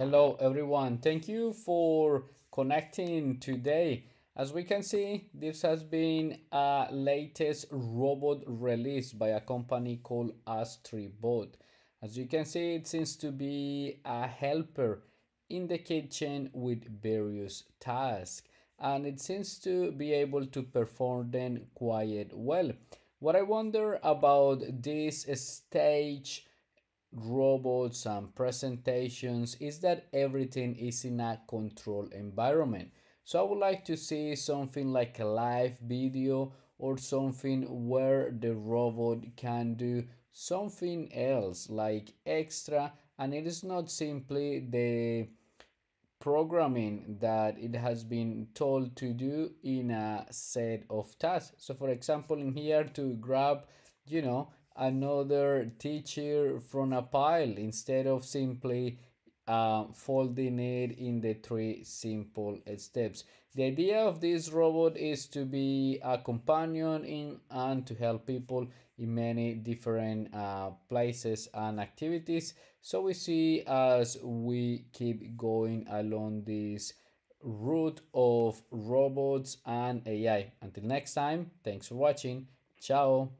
Hello everyone, thank you for connecting today. As we can see, this has been a latest robot released by a company called Astribot. As you can see, it seems to be a helper in the kitchen with various tasks and it seems to be able to perform them quite well. What I wonder about this stage robots and presentations is that everything is in a controlled environment. So I would like to see something like a live video or something where the robot can do something else like extra and it is not simply the programming that it has been told to do in a set of tasks. So for example in here to grab you know another teacher from a pile instead of simply uh, folding it in the three simple steps. The idea of this robot is to be a companion in and to help people in many different uh, places and activities. So we see as we keep going along this route of robots and AI. Until next time, thanks for watching. Ciao.